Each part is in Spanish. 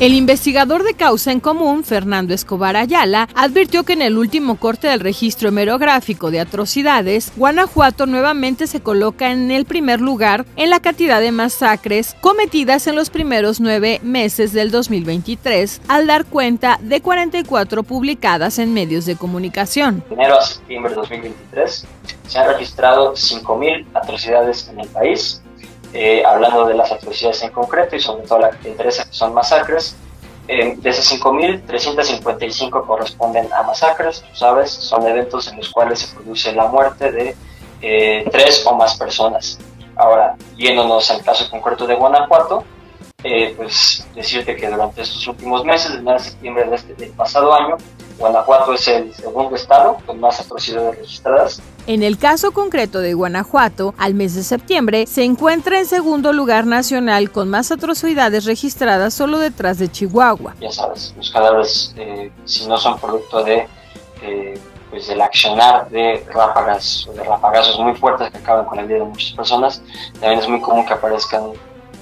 El investigador de causa en común, Fernando Escobar Ayala, advirtió que en el último corte del registro hemerográfico de atrocidades, Guanajuato nuevamente se coloca en el primer lugar en la cantidad de masacres cometidas en los primeros nueve meses del 2023, al dar cuenta de 44 publicadas en medios de comunicación. Enero a septiembre de 2023 se han registrado 5.000 atrocidades en el país, eh, hablando de las atrocidades en concreto y sobre todo la que te interesa, que son masacres. Eh, de esas 5.355 corresponden a masacres, tú sabes, son eventos en los cuales se produce la muerte de eh, tres o más personas. Ahora, yéndonos al caso concreto de Guanajuato, pues decirte que durante estos últimos meses, desde de septiembre de este, del pasado año, Guanajuato es el segundo estado con más atrocidades registradas. En el caso concreto de Guanajuato, al mes de septiembre, se encuentra en segundo lugar nacional con más atrocidades registradas solo detrás de Chihuahua. Ya sabes, los cadáveres, eh, si no son producto de eh, pues del accionar de ráfagas o de rapagazos muy fuertes que acaban con la vida de muchas personas, también es muy común que aparezcan,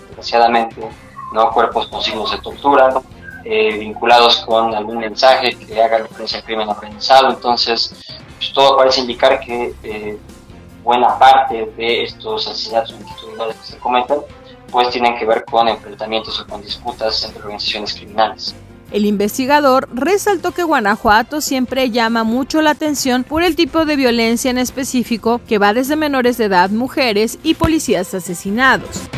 desgraciadamente, ¿no? cuerpos con signos de tortura, eh, vinculados con algún mensaje que haga referencia al crimen organizado. Entonces, pues, todo parece indicar que eh, buena parte de estos asesinatos longitudinales que se comentan, pues tienen que ver con enfrentamientos o con disputas entre organizaciones criminales. El investigador resaltó que Guanajuato siempre llama mucho la atención por el tipo de violencia en específico que va desde menores de edad, mujeres y policías asesinados.